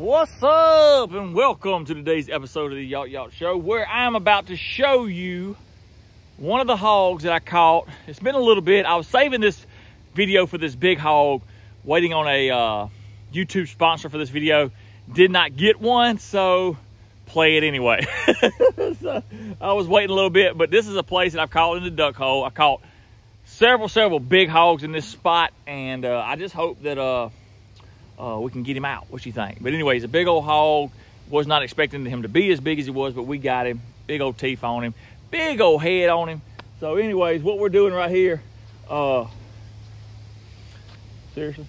What's up and welcome to today's episode of the Yawt Yawt Show where I'm about to show you one of the hogs that I caught. It's been a little bit. I was saving this video for this big hog, waiting on a uh, YouTube sponsor for this video. Did not get one, so play it anyway. so I was waiting a little bit, but this is a place that I've caught in the duck hole. I caught several, several big hogs in this spot, and uh, I just hope that uh, uh, we can get him out. What you think? But anyways, a big old hog. Was not expecting him to be as big as he was, but we got him. Big old teeth on him. Big old head on him. So anyways, what we're doing right here, uh, seriously,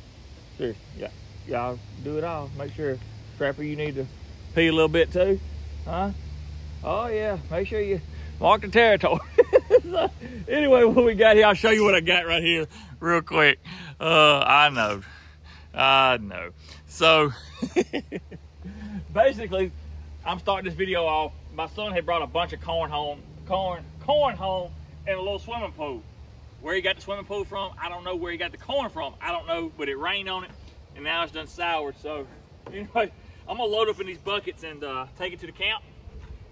seriously, yeah, y'all do it all. Make sure, Trapper, you need to pee a little bit too, huh? Oh yeah, make sure you mark the territory. so, anyway, what we got here, I'll show you what I got right here real quick. Uh, I know. I no. So basically, I'm starting this video off. My son had brought a bunch of corn home, corn, corn home, and a little swimming pool. Where he got the swimming pool from, I don't know. Where he got the corn from, I don't know. But it rained on it, and now it's done soured. So anyway, I'm gonna load up in these buckets and uh, take it to the camp.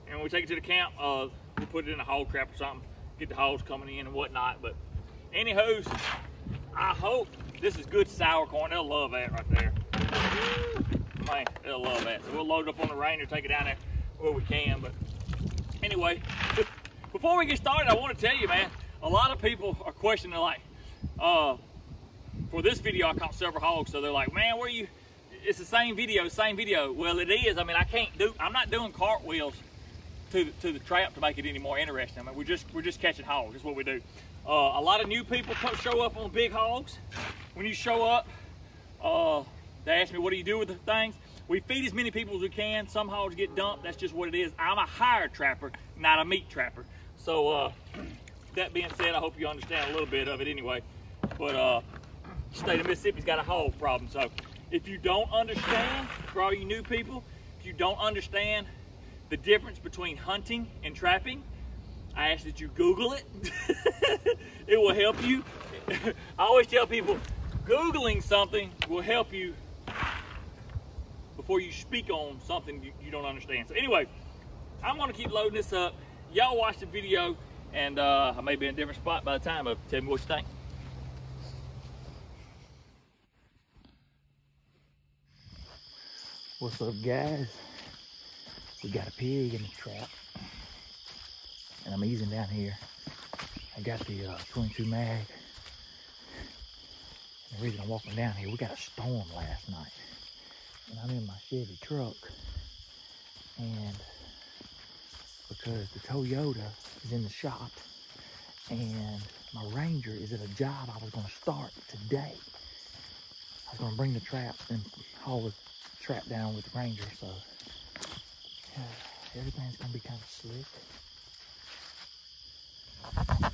And when we take it to the camp, uh, we put it in a hog trap or something, get the hogs coming in and whatnot. But anywho, I hope this is good sour corn. They'll love that right there. Man, they'll love that. So we'll load it up on the Ranger, take it down there where we can. But anyway, before we get started, I want to tell you, man, a lot of people are questioning like, uh, for this video, I caught several hogs. So they're like, man, where are you, it's the same video, same video. Well, it is. I mean, I can't do, I'm not doing cartwheels to to the trap to make it any more interesting. I mean, we're just, we're just catching hogs. That's what we do. Uh, a lot of new people come, show up on big hogs. When you show up, uh, they ask me, what do you do with the things? We feed as many people as we can. Some hogs get dumped. That's just what it is. I'm a hired trapper, not a meat trapper. So uh, that being said, I hope you understand a little bit of it anyway. But uh, state of Mississippi's got a hog problem. So if you don't understand, for all you new people, if you don't understand the difference between hunting and trapping, I ask that you Google it. it will help you. I always tell people, Googling something will help you before you speak on something you, you don't understand. So anyway, I'm gonna keep loading this up. Y'all watch the video and uh, I may be in a different spot by the time, but tell me what you think. What's up guys? We got a pig in the trap and I'm easing down here. I got the uh, 22 mag. And the reason I'm walking down here, we got a storm last night. And I'm in my Chevy truck. And because the Toyota is in the shop and my Ranger is at a job I was gonna start today. I was gonna bring the trap and haul the trap down with the Ranger, so uh, everything's gonna be kind of slick. Okay.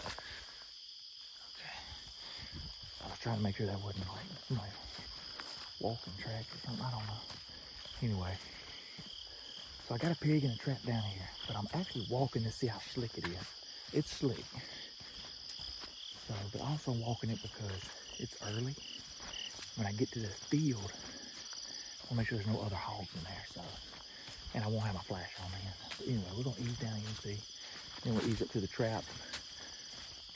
I was trying to make sure that wasn't like my walking track or something. I don't know. Anyway. So I got a pig in a trap down here, but I'm actually walking to see how slick it is. It's slick. So, but also walking it because it's early. When I get to this field, I'll make sure there's no other hogs in there. So, and I won't have my flash on me. But anyway, we're gonna ease down here and see. Then we'll ease up to the trap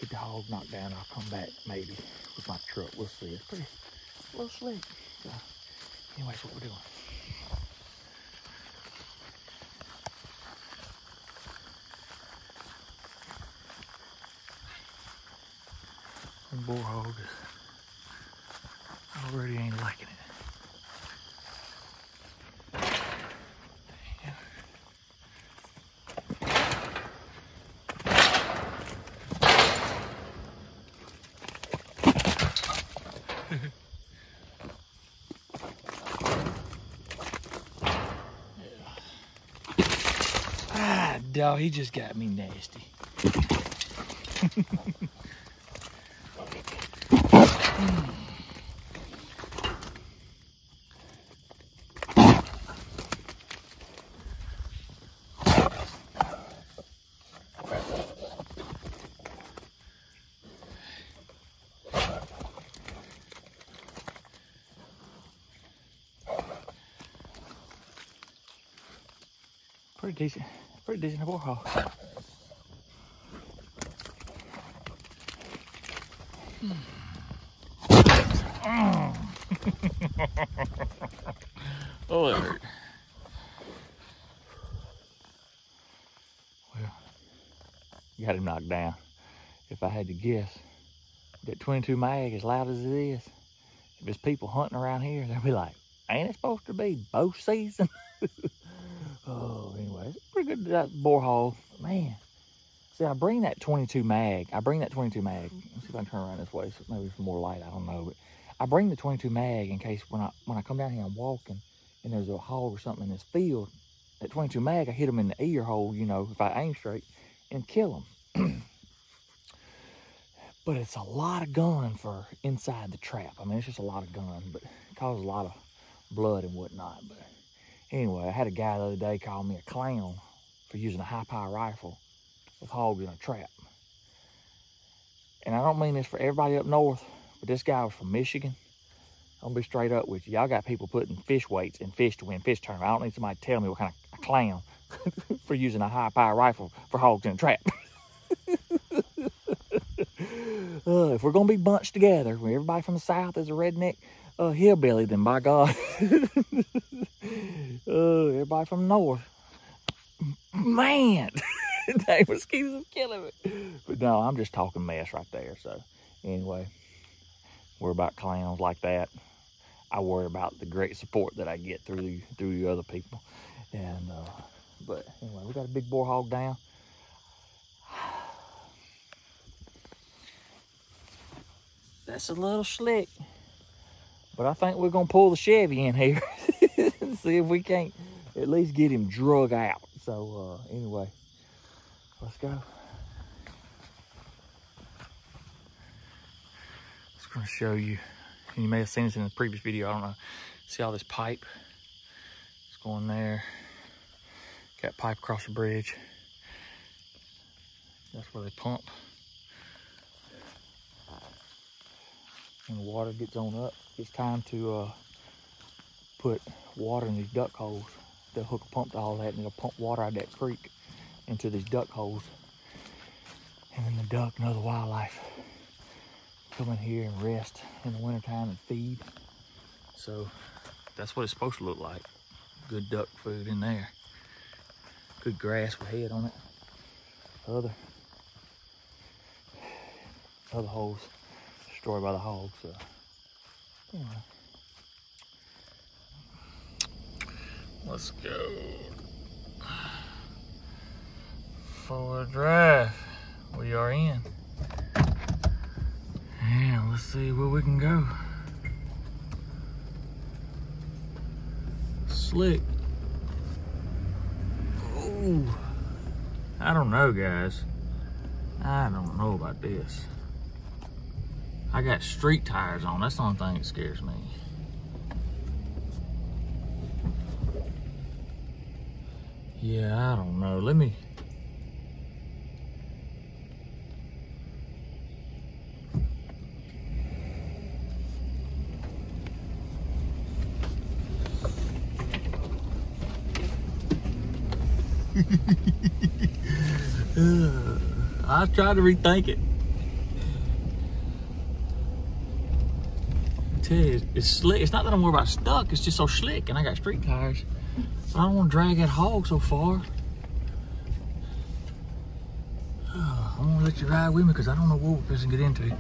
the hog knocked down. I'll come back maybe with my truck. We'll see. It's pretty a little slick. So, anyways, what we're doing. And boar hog is already ain't liking it. Y'all, he just got me nasty. pretty decent pretty decent boar hog. oh, it hurt. Well, you got him knocked down. If I had to guess, that 22 mag, as loud as it is, if there's people hunting around here, they'll be like, ain't it supposed to be bow season? oh, anyway, pretty good uh, boar hog. Man, See, I bring that 22 mag. I bring that 22 mag. Let's see if I can turn around this way. So maybe for more light. I don't know. But I bring the 22 mag in case when I when I come down here, I'm walking and there's a hog or something in this field. That 22 mag, I hit them in the ear hole, you know, if I aim straight and kill them. but it's a lot of gun for inside the trap. I mean, it's just a lot of gun, but it causes a lot of blood and whatnot. But anyway, I had a guy the other day call me a clown for using a high power rifle with hogs in a trap. And I don't mean this for everybody up north, but this guy was from Michigan. I'll be straight up with you. Y'all got people putting fish weights in fish to win fish tournament. I don't need somebody to tell me what kind of a clown for using a high power rifle for hogs in a trap. uh, if we're gonna be bunched together, everybody from the south is a redneck uh, hillbilly, then by God, uh, everybody from north, man. dang mosquitoes killing me. But no, I'm just talking mess right there. So anyway, worry about clowns like that. I worry about the great support that I get through through you other people. And uh, but anyway, we got a big boar hog down. That's a little slick. But I think we're gonna pull the Chevy in here see if we can't at least get him drug out. So uh, anyway, Let's go. Just gonna show you, you may have seen this in the previous video, I don't know. See all this pipe? It's going there. Got pipe across the bridge. That's where they pump. When the water gets on up, it's time to uh, put water in these duck holes. They'll hook a pump to all that and they'll pump water out of that creek into these duck holes. And then the duck and other wildlife come in here and rest in the wintertime and feed. So that's what it's supposed to look like. Good duck food in there. Good grass with head on it. Other other holes destroyed by the hogs. So anyway. Let's go for a drive. We are in. And let's see where we can go. Slick. Oh, I don't know, guys. I don't know about this. I got street tires on. That's the only thing that scares me. Yeah, I don't know. Let me I tried to rethink it. I tell you, it's slick. It's not that I'm worried about stuck. It's just so slick, and I got street tires. I don't want to drag that hog so far. I'm gonna let you ride with me because I don't know what we're going to get into.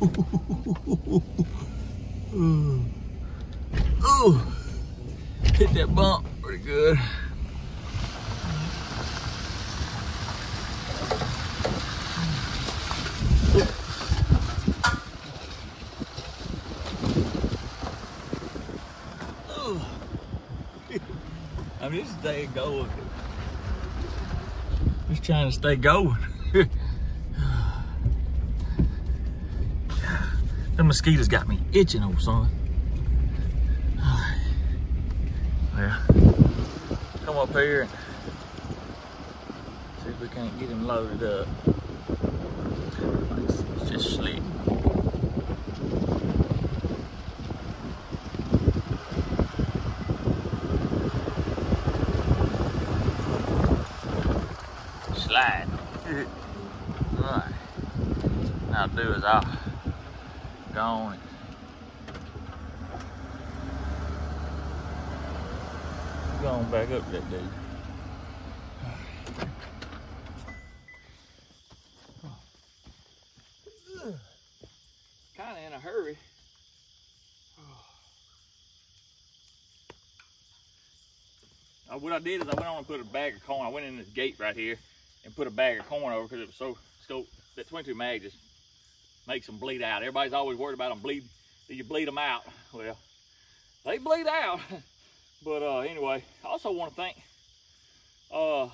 oh, hit that bump pretty good. I'm just staying going. Just trying to stay going. the mosquitoes got me itching, old son. Yeah. Come up here and see if we can't get him loaded up. It's just slick. What I'll do is I'll go on and go on back up to that dude. Kind of in a hurry. Uh, what I did is I went on and put a bag of corn. I went in this gate right here and put a bag of corn over because it was so scope. That 22 mag just makes them bleed out. Everybody's always worried about them bleed. Do you bleed them out? Well, they bleed out. but uh, anyway, I also want to thank uh,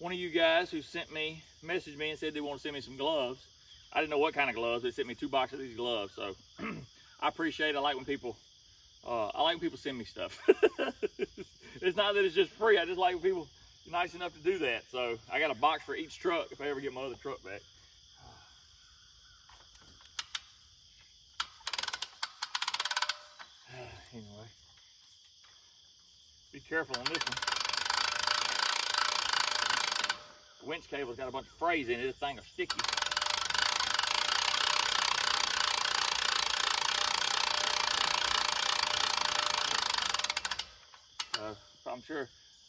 one of you guys who sent me, messaged me and said they want to send me some gloves. I didn't know what kind of gloves. They sent me two boxes of these gloves. So I appreciate it. I like when people, uh, I like when people send me stuff. it's not that it's just free. I just like when people nice enough to do that. So I got a box for each truck if I ever get my other truck back. anyway, be careful on this one. The winch cable's got a bunch of frays in it. This thing is sticky. So I'm sure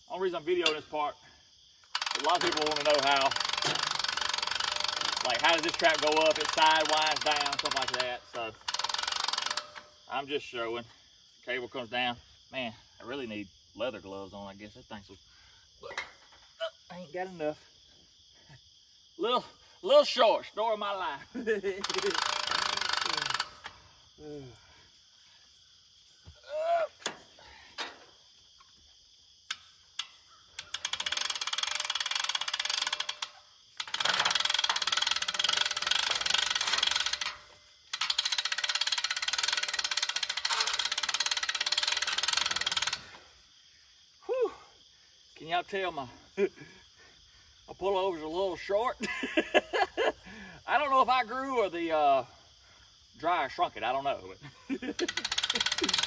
only reason I'm videoing this part, a lot of people want to know how, like how does this trap go up, it side winds down, stuff like that. So I'm just showing. Cable comes down. Man, I really need leather gloves on, I guess. That thing's so, but uh, I ain't got enough. little, little short, story of my life. Y'all tell my, my pullover's a little short? I don't know if I grew or the uh, dryer shrunk it. I don't know.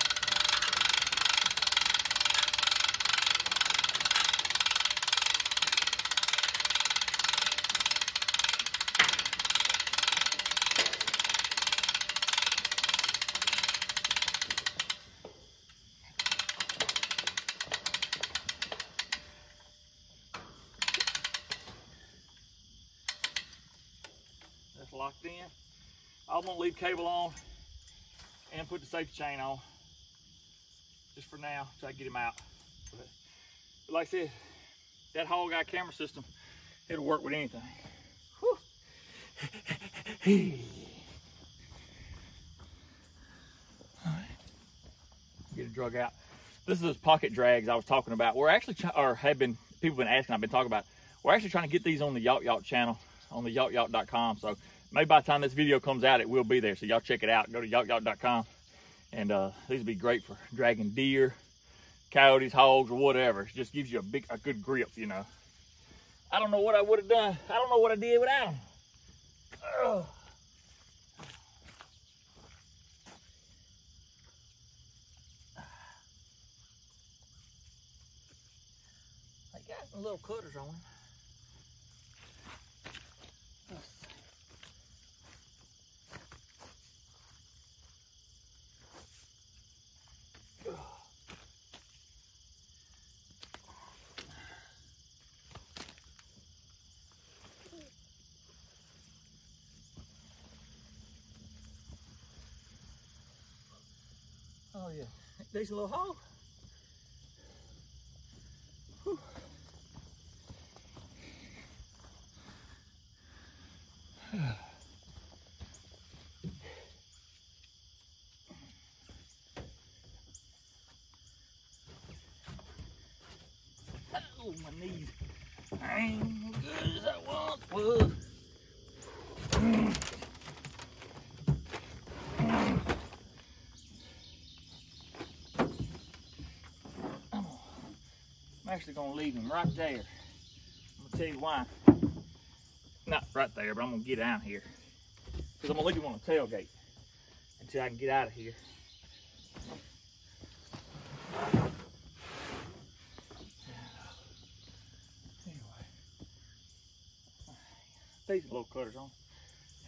locked in. Leave cable on and put the safety chain on just for now till I get him out. But, like I said, that whole guy camera system, it'll work with anything. Get it drug out. This is those pocket drags I was talking about. We're actually, or have been, people been asking, I've been talking about, we're actually trying to get these on the Yawt Yawt channel on the yawtyawt.com. So maybe by the time this video comes out, it will be there. So y'all check it out. Go to yawtyawt.com. And uh, these would be great for dragging deer, coyotes, hogs, or whatever. It just gives you a big, a good grip, you know. I don't know what I would have done. I don't know what I did without them. Ugh. Got little cutters on them. Oh yeah, there's a little hole. Whew. Oh, my knees. I ain't good as I once was. I'm actually gonna leave him right there. I'm gonna tell you why. Not right there, but I'm gonna get out here. Because I'm gonna leave him on the tailgate until I can get out of here. Anyway, these little cutters on.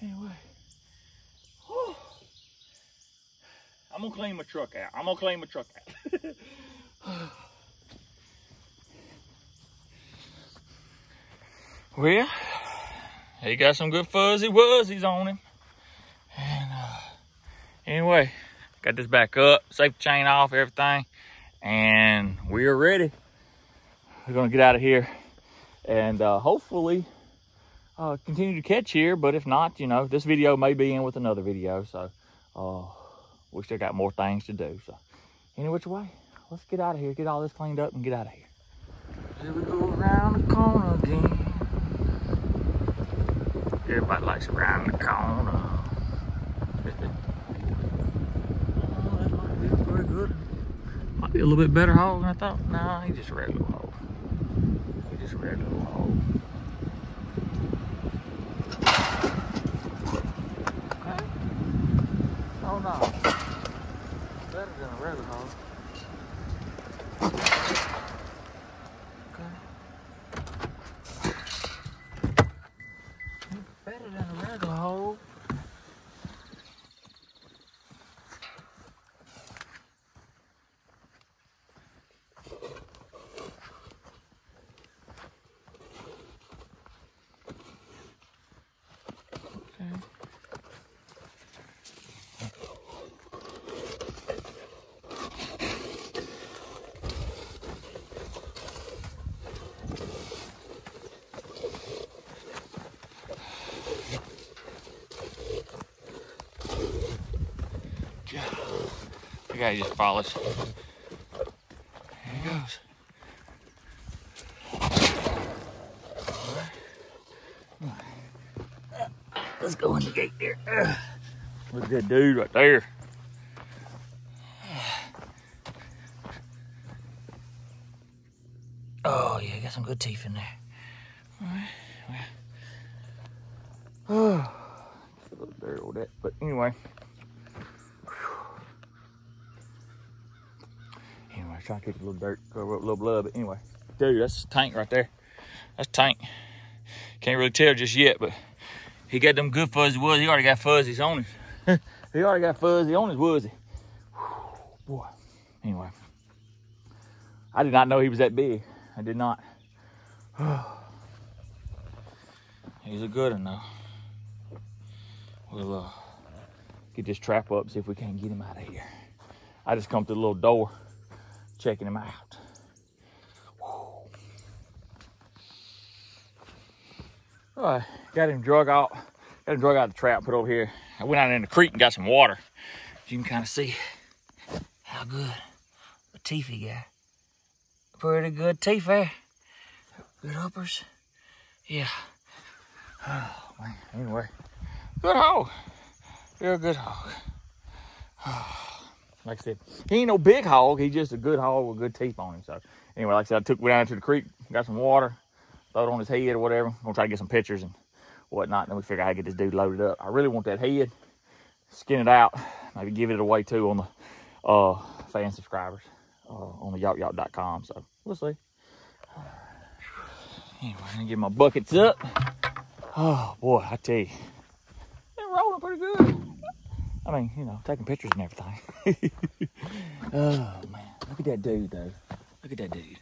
Anyway. Whew. I'm gonna clean my truck out. I'm gonna clean my truck out. well, he got some good fuzzy wuzzies on him. And uh, anyway, got this back up, safety chain off, everything. And we are ready. We're gonna get out of here and uh, hopefully uh, continue to catch here. But if not, you know, this video may be in with another video. So uh, we still got more things to do. So any which way, let's get out of here, get all this cleaned up and get out of here. Here we go around the corner again. Everybody likes around the corner. oh, that might be pretty good. Might be a little bit better hole than I thought. Nah, he just a regular hole. He just a regular hole. Okay. Oh no. Better than a regular hole. Okay. Better than a regular hole. Okay. The guy just follows. There he goes. Let's go in the gate there. Look at that dude right there. Oh yeah, got some good teeth in there. All right, well. a little dirt with that, but anyway. Anyway, trying to keep a little dirt, a little blood, but anyway. Dude, that's tank right there. That's tank. Can't really tell just yet, but he got them good fuzzy wuzzy. He already got fuzzies on him. he already got fuzzy on his wuzzy. Boy. Anyway. I did not know he was that big. I did not. He's a good one though. We'll uh, get this trap up, see if we can't get him out of here. I just come through the little door, checking him out. All right, got him drug out. Got him drug out the trap, put over here. I went out in the creek and got some water. You can kind of see how good the teeth he got. Pretty good teeth there. Good uppers. Yeah. Oh, man. Anyway, good hog. Real good hog. Oh. Like I said, he ain't no big hog. He's just a good hog with good teeth on him. So anyway, like I said, I took went down to the creek, got some water, throw it on his head or whatever. I'm gonna try to get some pictures and whatnot. And then we figure out how to get this dude loaded up. I really want that head, skin it out, maybe give it away too on the uh, fan subscribers uh, on the yawtyawt.com. So we'll see. Anyway, I'm gonna get my buckets up. Oh boy, I tell you, they're rolling pretty good. I mean, you know, taking pictures and everything. oh man, look at that dude though. Look at that dude.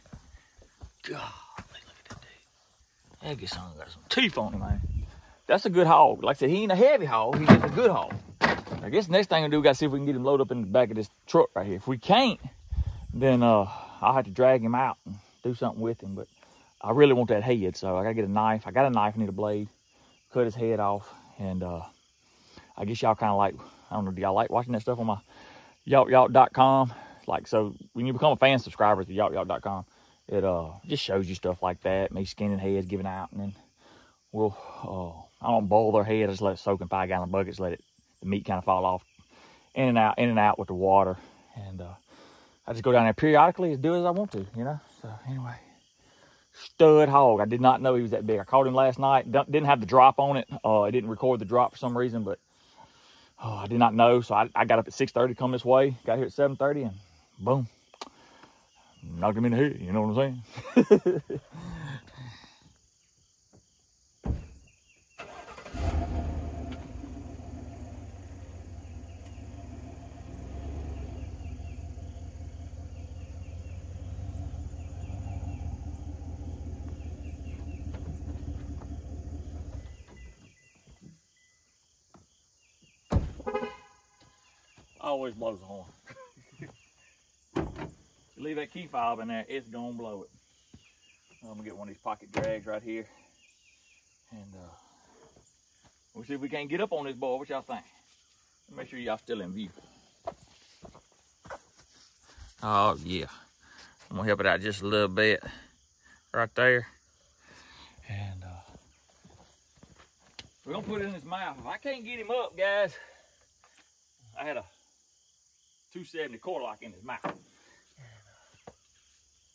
God, look at that dude. That gets son got some teeth on him, man. That's a good hog. Like I said, he ain't a heavy hog. He's just a good hog. I guess next thing I do, we got to see if we can get him loaded up in the back of this truck right here. If we can't, then uh, I'll have to drag him out and do something with him. But I really want that head, so I gotta get a knife. I got a knife, I need a blade, cut his head off, and uh, I guess y'all kind of like, I don't know, do y'all like watching that stuff on my yawtyawt.com? Like, so when you become a fan subscriber to yawtyawt.com, it uh just shows you stuff like that, me skinning heads, giving out, and then we'll, uh, I don't boil their head, I just let it soak in five gallon buckets, let it, the meat kind of fall off in and out, in and out with the water, and uh, I just go down there periodically as do as I want to, you know? So anyway, stud hog. I did not know he was that big. I caught him last night. Didn't have the drop on it. Uh, I didn't record the drop for some reason, but oh, I did not know. So I, I got up at 6.30 to come this way. Got here at 7.30 and boom. Knocked him in the head. You know what I'm saying? always blows the horn. you leave that key fob in there, it's gonna blow it. I'm gonna get one of these pocket drags right here. And uh, we'll see if we can't get up on this boy. What y'all think? Make sure y'all still in view. Oh yeah. I'm gonna help it out just a little bit right there. And uh, we're gonna put it in his mouth. If I can't get him up, guys, I had a 270 Core-Lokt in his mouth.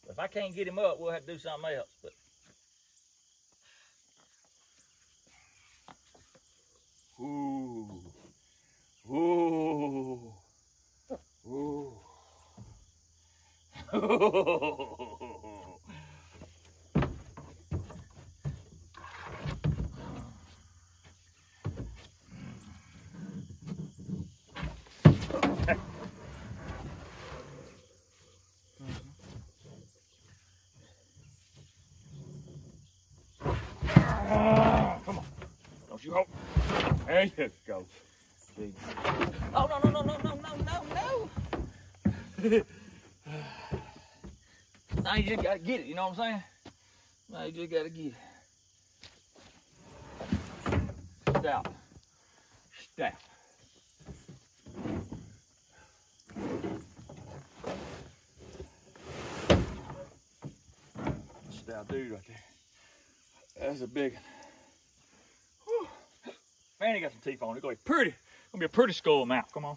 If I can't get him up, we'll have to do something else. But Ooh. Ooh. Ooh. There you go. Oh, no, no, no, no, no, no, no, no. now you just gotta get it, you know what I'm saying? Now you just gotta get it. Stop. Stop. Stout dude right there. That's a big one. Man, he got some teeth on it. Gonna be pretty. Gonna be a pretty skull mount. Come on.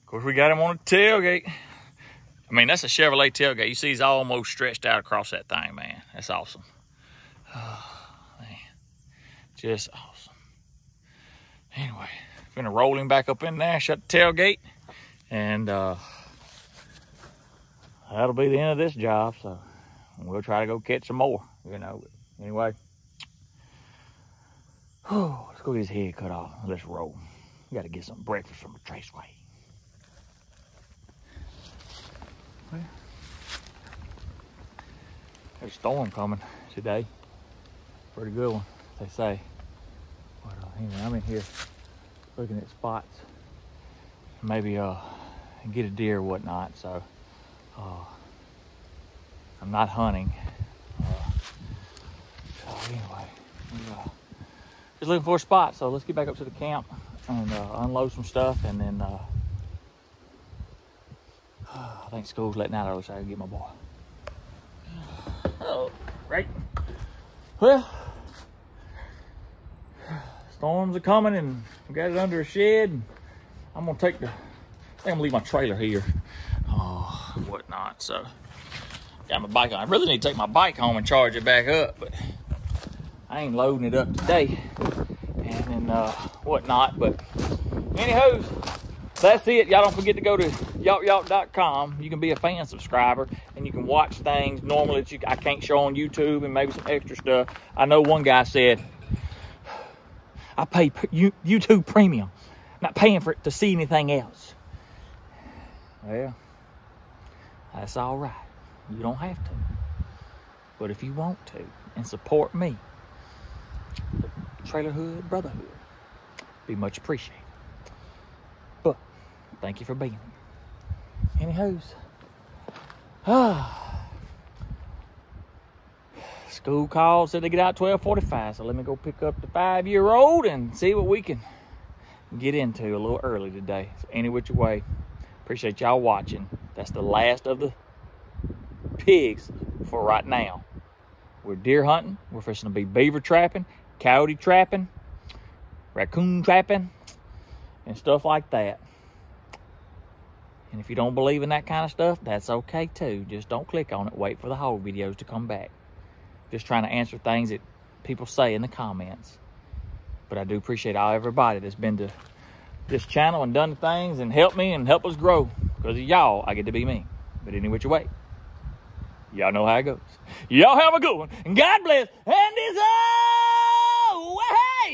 Of course, we got him on the tailgate. I mean, that's a Chevrolet tailgate. You see, he's almost stretched out across that thing, man. That's awesome. Oh, man. Just awesome. Anyway, gonna roll him back up in there, shut the tailgate, and uh, that'll be the end of this job. So we'll try to go catch some more, you know. Anyway, oh, let's go get his head cut off. Let's roll. We gotta get some breakfast from the Traceway. Well, there's a storm coming today. Pretty good one, they say. But uh, anyway, I'm in here looking at spots. Maybe uh, get a deer or whatnot. So uh, I'm not hunting. Uh, so anyway, we, uh, just looking for a spot. So let's get back up to the camp and uh, unload some stuff, and then uh, I think school's letting out early, so I can get my boy. Oh, right. Well, storms are coming, and we got it under a shed. And I'm gonna take the. I think I'm gonna leave my trailer here. Oh, whatnot. So, got my bike on. I really need to take my bike home and charge it back up, but I ain't loading it up today and uh, whatnot. But anywho, that's it. Y'all don't forget to go to yawp You can be a fan subscriber and you can watch things normally that you, I can't show on YouTube and maybe some extra stuff. I know one guy said, I pay you YouTube premium, not paying for it to see anything else. Well, that's all right. You don't have to. But if you want to and support me, Trailer Hood Brotherhood, be much appreciated. But thank you for being here. Anywho's, ah, school called said they get out 12:45, so let me go pick up the five-year-old and see what we can get into a little early today. So any which way, appreciate y'all watching. That's the last of the pigs for right now. We're deer hunting. We're fishing to be beaver trapping, coyote trapping, raccoon trapping, and stuff like that. And if you don't believe in that kind of stuff, that's okay too. Just don't click on it. Wait for the whole videos to come back. Just trying to answer things that people say in the comments. But I do appreciate all everybody that's been to this channel and done things and helped me and help us grow. Because of y'all, I get to be me. But any which way. Y'all know how it goes. Y'all have a good one. And God bless. And this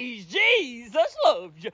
always Jesus loves you.